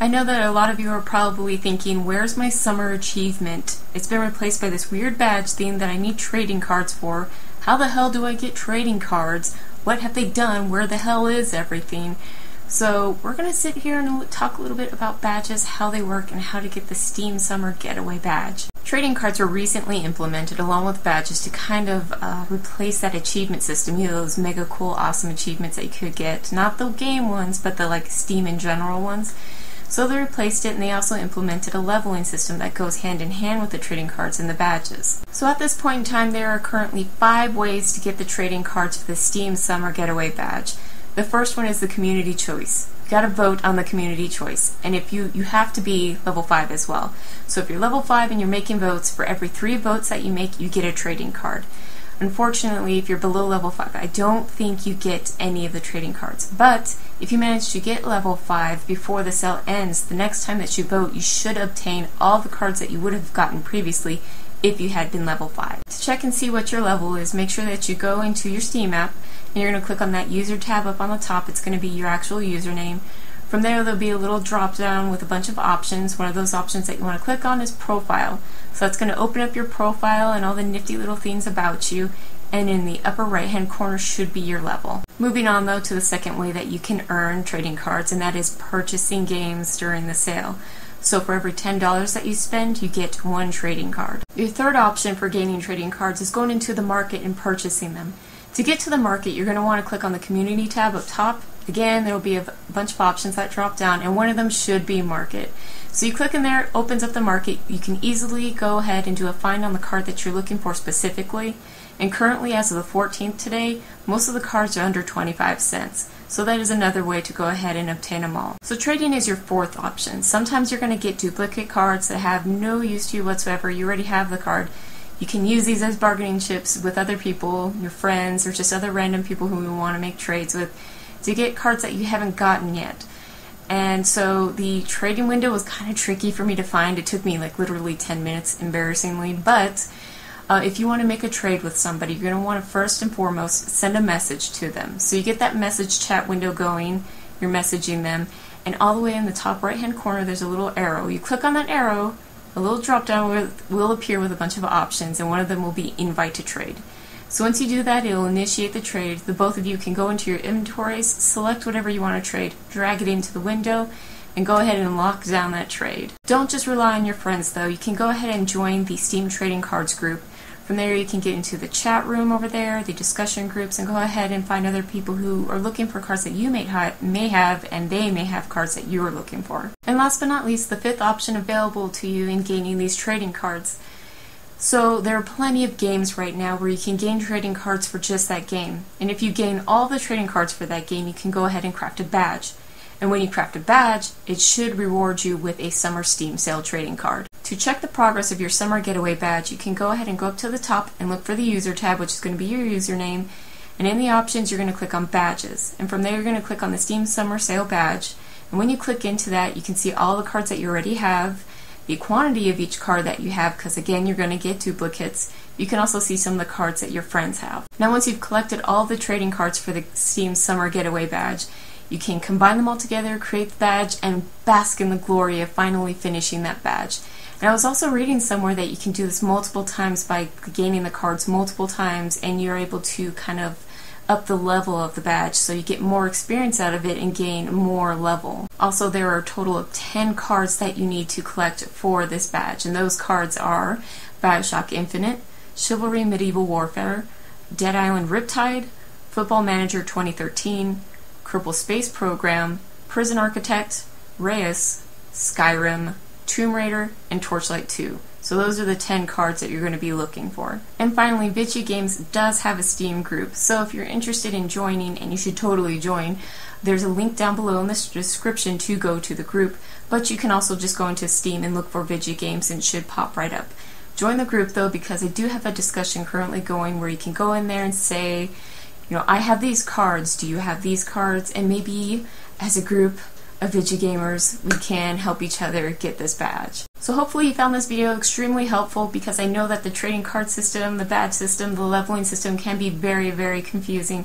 I know that a lot of you are probably thinking, where's my summer achievement? It's been replaced by this weird badge thing that I need trading cards for. How the hell do I get trading cards? What have they done? Where the hell is everything? So we're going to sit here and talk a little bit about badges, how they work, and how to get the Steam Summer Getaway badge. Trading cards were recently implemented along with badges to kind of uh, replace that achievement system, you know, those mega cool, awesome achievements that you could get. Not the game ones, but the like Steam in general ones. So they replaced it and they also implemented a leveling system that goes hand in hand with the trading cards and the badges. So at this point in time, there are currently five ways to get the trading cards for the Steam Summer Getaway badge. The first one is the community choice. You gotta vote on the community choice. And if you, you have to be level 5 as well. So if you're level 5 and you're making votes, for every three votes that you make, you get a trading card. Unfortunately, if you're below level 5, I don't think you get any of the trading cards. But if you manage to get level 5 before the sale ends, the next time that you vote, you should obtain all the cards that you would have gotten previously if you had been level 5. Check and see what your level is, make sure that you go into your Steam app and you're going to click on that user tab up on the top. It's going to be your actual username. From there, there'll be a little drop down with a bunch of options. One of those options that you want to click on is profile. So that's going to open up your profile and all the nifty little things about you. And in the upper right hand corner should be your level. Moving on though to the second way that you can earn trading cards, and that is purchasing games during the sale. So for every $10 that you spend, you get one trading card. Your third option for gaining trading cards is going into the market and purchasing them. To get to the market, you're going to want to click on the Community tab up top. Again, there will be a bunch of options that drop down, and one of them should be Market. So you click in there, it opens up the market. You can easily go ahead and do a find on the card that you're looking for specifically. And currently, as of the 14th today, most of the cards are under 25 cents. So that is another way to go ahead and obtain them all. So trading is your fourth option. Sometimes you're going to get duplicate cards that have no use to you whatsoever. You already have the card. You can use these as bargaining chips with other people, your friends, or just other random people who you want to make trades with to get cards that you haven't gotten yet. And so the trading window was kind of tricky for me to find. It took me like literally 10 minutes, embarrassingly. But uh, if you want to make a trade with somebody, you're going to want to first and foremost send a message to them. So you get that message chat window going, you're messaging them, and all the way in the top right hand corner, there's a little arrow. You click on that arrow, a little drop down will, appear with a bunch of options, and one of them will be invite to trade. So once you do that, it will initiate the trade. The both of you can go into your inventories, select whatever you want to trade, drag it into the window, and go ahead and lock down that trade. Don't just rely on your friends though. You can go ahead and join the Steam Trading Cards group. From there, you can get into the chat room over there, the discussion groups, and go ahead and find other people who are looking for cards that you may, ha- may have, and they may have cards that you are looking for. And last but not least, the fifth option available to you in gaining these trading cards. So there are plenty of games right now where you can gain trading cards for just that game. And if you gain all the trading cards for that game, you can go ahead and craft a badge. And when you craft a badge, it should reward you with a Summer Steam Sale trading card. To check the progress of your Summer Getaway badge, you can go ahead and go up to the top and look for the User tab, which is going to be your username. And in the options, you're going to click on Badges. And from there, you're going to click on the Steam Summer Sale badge. And when you click into that, you can see all the cards that you already have, the quantity of each card that you have, because again, you're going to get duplicates. You can also see some of the cards that your friends have. Now, once you've collected all the trading cards for the Steam Summer Getaway badge, you can combine them all together, create the badge, and bask in the glory of finally finishing that badge. And I was also reading somewhere that you can do this multiple times by gaining the cards multiple times, and you're able to kind of up the level of the badge so you get more experience out of it and gain more level. Also, there are a total of 10 cards that you need to collect for this badge, and those cards are Bioshock Infinite, Chivalry Medieval Warfare, Dead Island Riptide, Football Manager 2013, Kerbal Space Program, Prison Architect, Reyes, Skyrim, Tomb Raider, and Torchlight 2. So those are the 10 cards that you're going to be looking for. And finally, Vidja Gamez does have a Steam group. So if you're interested in joining, and you should totally join, there's a link down below in the description to go to the group. But you can also just go into Steam and look for Vidja Gamez and it should pop right up. Join the group though because I do have a discussion currently going where you can go in there and say, you know, I have these cards, do you have these cards? And maybe as a group of Vidja Gamers, we can help each other get this badge. So hopefully you found this video extremely helpful because I know that the trading card system, the badge system, the leveling system can be very, very confusing.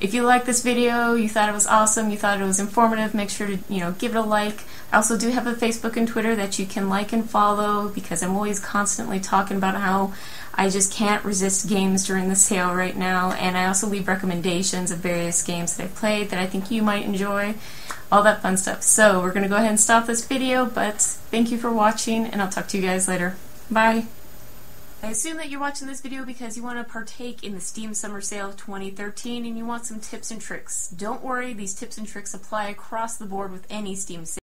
If you liked this video, you thought it was awesome, you thought it was informative, make sure to you know give it a like. I also do have a Facebook and Twitter that you can like and follow because I'm always constantly talking about how I just can't resist games during the sale right now, and I also leave recommendations of various games that I've played that I think you might enjoy, all that fun stuff. So we're going to go ahead and stop this video, but thank you for watching, and I'll talk to you guys later. Bye! I assume that you're watching this video because you want to partake in the Steam Summer Sale of 2013 and you want some tips and tricks. Don't worry, these tips and tricks apply across the board with any Steam sale.